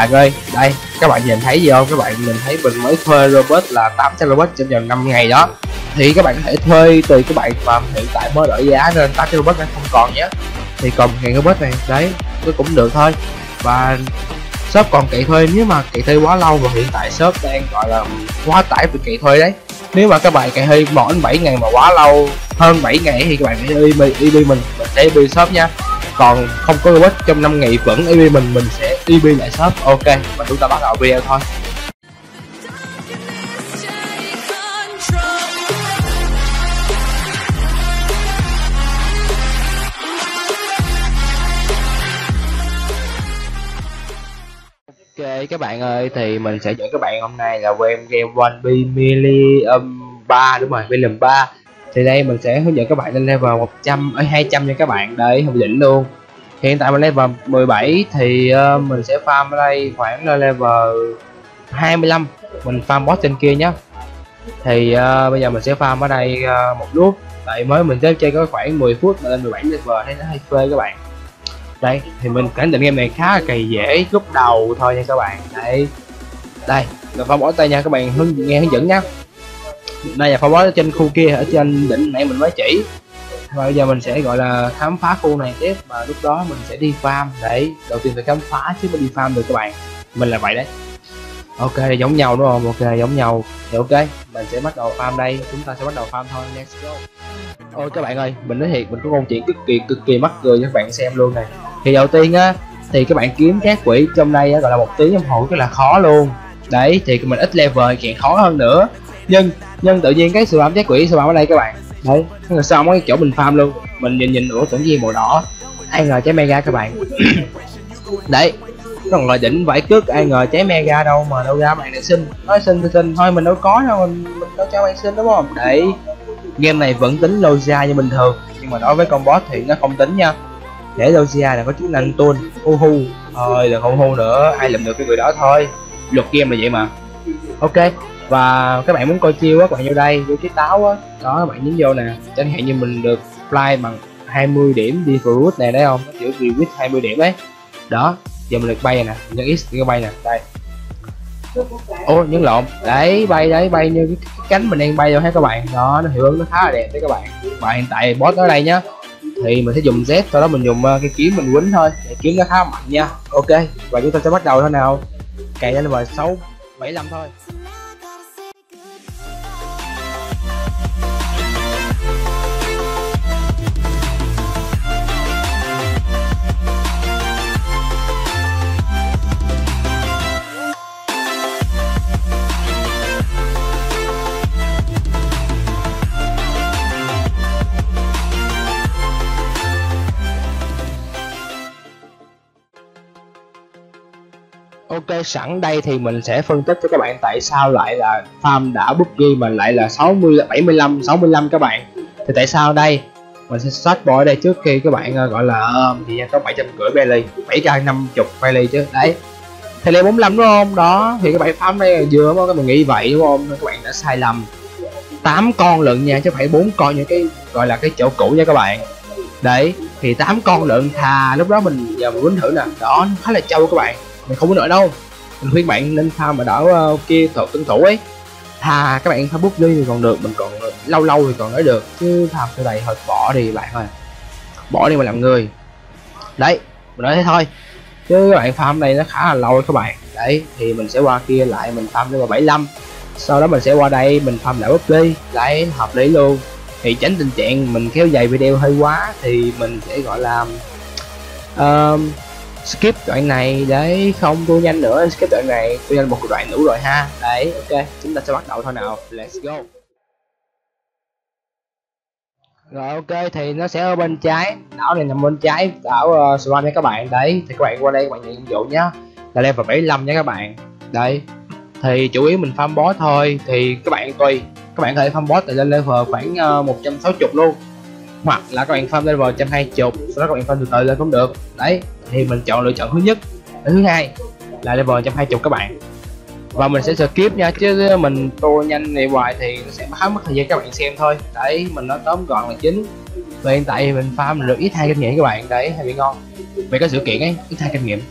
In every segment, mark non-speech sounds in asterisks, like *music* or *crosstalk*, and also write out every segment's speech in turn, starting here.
bạn ơi, đây, các bạn nhìn thấy gì không? Các bạn mình thấy mình mới thuê robot là 800 robot trong vòng 5 ngày đó. Thì các bạn có thể thuê tùy các bạn mà hiện tại mới đổi giá nên 800 robot nó không còn nhé. Thì còn ngàn robot này, đấy, nó cũng được thôi. Và shop còn kệ thuê, nếu mà kệ thuê quá lâu và hiện tại shop đang gọi là quá tải về kệ thuê đấy. Nếu mà các bạn kệ thuê món 7 ngày mà quá lâu, hơn 7 ngày thì các bạn hãy đi đi mình mình sẽ đi shop nha còn không có robot trong năm ngày vẫn EB mình mình sẽ EB lại shop. Ok và chúng ta bắt đầu video thôi. Ok, các bạn ơi, thì mình sẽ dẫn các bạn hôm nay là quen game One Piece Million 3 đúng rồi, Million 3 thì đây, mình sẽ hướng dẫn các bạn lên level 100 ở 200 cho các bạn. Đấy, không đỉnh luôn hiện tại mình level 17 thì uh, mình sẽ farm ở đây khoảng là level 25 mình farm boss trên kia nhé thì uh, bây giờ mình sẽ farm ở đây uh, một lúc. Tại mới mình sẽ chơi có khoảng 10 phút mà lên 17 level thấy nó hay phê các bạn. Đây thì mình khẳng định game này khá là kỳ dễ lúc đầu thôi nha các bạn. Đây đây là farm boss tay nha các bạn hướng nghe hướng dẫn nhé đây là farm boss trên khu kia ở trên đỉnh nãy mình mới chỉ và bây giờ mình sẽ gọi là khám phá khu này tiếp. Và lúc đó mình sẽ đi farm. Để đầu tiên phải khám phá chứ mới đi farm được các bạn. Mình là vậy đấy. Ok giống nhau đúng không? Ok giống nhau. Thì ok mình sẽ bắt đầu farm đây. Chúng ta sẽ bắt đầu farm thôi. Let's go. Ôi các bạn ơi mình nói thiệt mình có câu chuyện cực kỳ cực kỳ mắc cười cho các bạn xem luôn này. Thì đầu tiên á thì các bạn kiếm các quỷ trong đây á, gọi là một tiếng đồng hồ rất là khó luôn. Đấy thì mình ít level càng khó hơn nữa. Nhưng nhưng tự nhiên cái sự bám trái quỷ sự bám ở đây các bạn đấy cái sao cái chỗ mình farm luôn. Mình nhìn nhìn ủa tưởng gì màu đỏ. Ai ngờ trái mega các bạn. *coughs* Đấy còn là đỉnh vải cước ai ngờ trái mega đâu mà đâu ra bạn lại xin. Nói xin thì xin thôi mình đâu có đâu mình, mình đâu cho bạn xin đúng không? Đấy game này vẫn tính logia như bình thường nhưng mà đối với con boss thì nó không tính nha. Để logia là có chức năng tuôn hu hu thôi đừng hu hu nữa ai làm được cái người đó thôi. Luật game là vậy mà. Ok và các bạn muốn coi chiêu á các bạn vô đây vô chiếc táo á. Đó các bạn nhấn vô nè. Chẳng hạn như mình được fly bằng 20 điểm đi fruit này đấy không? Kiểu reward 20 điểm đấy đó giờ mình được bay nè. Nhấn x cái bay nè. Đây. Ô nhấn lộn. Đấy bay đấy bay như cái, cái cánh mình đang bay vô hết các bạn. Đó nó hiệu ứng nó khá là đẹp đấy các bạn. Và hiện tại boss ở đây nhá. Thì mình sẽ dùng z sau đó mình dùng ờ, cái kiếm mình quýnh thôi. Để kiếm nó khá mạnh nha. Ok và chúng ta sẽ bắt đầu thôi nào. Cày lên vào sáu bảy năm thôi. Ok sẵn đây thì mình sẽ phân tích cho các bạn tại sao lại là farm đã bút ghi mà lại là 60 75 65 các bạn. Thì tại sao đây? Mình sẽ start bỏ ở đây trước khi các bạn ờ, gọi là um, thì có 750 belly 750 belly chứ. Đấy. Thì lên 45 đúng không? Đó, thì các bạn farm đây là vừa đúng không? Các bạn nghĩ vậy đúng không? Các bạn đã sai lầm. 8 con lận nha chứ phải 4 con những cái gọi là cái chỗ cũ nha các bạn. Đấy, thì 8 con lợn thà lúc đó mình giờ mình quýnh thử nè. Đó, khá là trâu các bạn mình không có nổi đâu. Mình khuyên bạn nên farm mà đỡ uh, kia thợ tuân thủ ấy. Thà các bạn farm bút đi thì còn được mình còn ờ, lâu lâu thì còn nói được chứ farm cái này thôi bỏ đi bạn ơi. Bỏ đi mà làm người. Đấy mình nói thế thôi. Chứ các bạn farm này nó khá là lâu các bạn. Đấy thì mình sẽ qua kia lại mình farm level 75 sau đó mình sẽ qua đây mình farm lại bút đi. Lại hợp lý luôn. Thì tránh tình trạng mình kéo dài video hơi quá thì mình sẽ gọi là uh, skip đoạn này để không tua nhanh nữa skip đoạn này tua nhanh một đoạn đủ rồi ha. Đấy ok chúng ta sẽ bắt đầu thôi nào. Let's go. Rồi ok thì nó sẽ ở bên trái. Đảo này nằm bên trái đảo ờ, uh, spawn nha các bạn. Đấy thì các bạn qua đây các bạn nhận nhiệm vụ nhá. Là level 75 nha các bạn. Đấy thì chủ yếu mình farm boss thôi. Thì các bạn tùy các bạn có thể farm boss từ lên level khoảng ờ, uh, 160 luôn hoặc là các bạn farm level 120 sau đó các bạn farm từ từ lên cũng được. Đấy thì mình chọn lựa chọn thứ nhất. Thứ hai là level 120 các bạn. Và mình sẽ skip nha chứ mình tua nhanh này hoài thì nó sẽ khá mất thời gian các bạn xem thôi. Đấy mình nói tóm gọn là chính. Và hiện tại thì mình farm được ít hai kinh nghiệm các bạn. Đấy hay bị ngon. Về cái sự kiện ấy ít hai kinh nghiệm.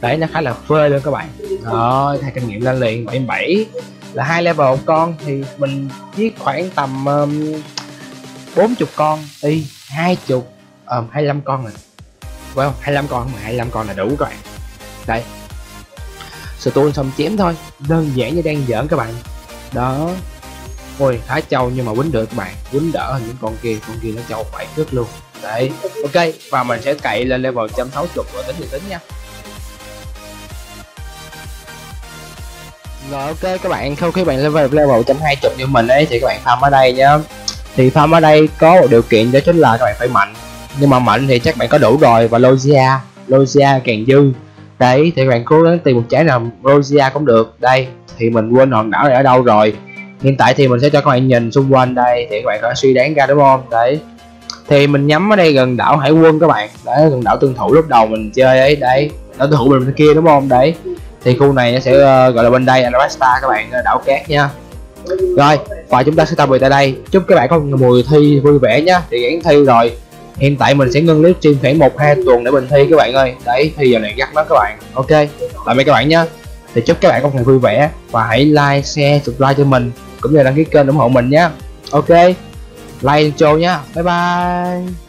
Đấy nó khá là phê luôn các bạn. Rồi thay kinh nghiệm lên liền. 77 là hai level một con thì mình giết khoảng tầm um, 40 con. Y hai chục. Ờ, um, 25 con rồi. Well 25 con mà 25 con là đủ các bạn đây stool xong chém thôi. Đơn giản như đang giỡn các bạn. Đó. Ôi khá trâu nhưng mà quýnh được các bạn. Quýnh đỡ hơn những con kia. Con kia nó trâu phải cướp luôn. Đấy. Ok và mình sẽ cậy lên level 160 và tính thì tính nha. Rồi ok các bạn. Sau khi bạn level level 120 như mình ấy thì các bạn farm ở đây nhá thì farm ở đây có một điều kiện đó chính là các bạn phải mạnh. Nhưng mà mạnh thì chắc bạn có đủ rồi và logia logia càng dư. Đấy thì các bạn cố gắng tìm một trái nào logia cũng được. Đây thì mình quên hòn đảo này ở đâu rồi. Hiện tại thì mình sẽ cho các bạn nhìn xung quanh đây thì các bạn có suy đoán ra đúng không? Đấy. Thì mình nhắm ở đây gần đảo hải quân các bạn. Đấy gần đảo tương thủ lúc đầu mình chơi ấy đấy. Đảo tương thủ bên kia đúng không? Đấy. Thì khu này nó sẽ uh, gọi là bên đây Alabasta các bạn đảo cát nha rồi, và chúng ta sẽ tạm biệt tại đây. Chúc các bạn có một mùa thi vui vẻ nhé. thì gắn thi rồi. Hiện tại mình sẽ ngưng clip stream khoảng một, hai tuần để mình thi các bạn ơi. Đấy thì giờ này gắt lắm các bạn. Ok, tạm biệt các bạn nhé. thì chúc các bạn có một ngày vui vẻ và hãy like, share, subscribe cho mình, cũng như đăng ký kênh ủng hộ mình nhé. Ok, like cho nhá bye bye.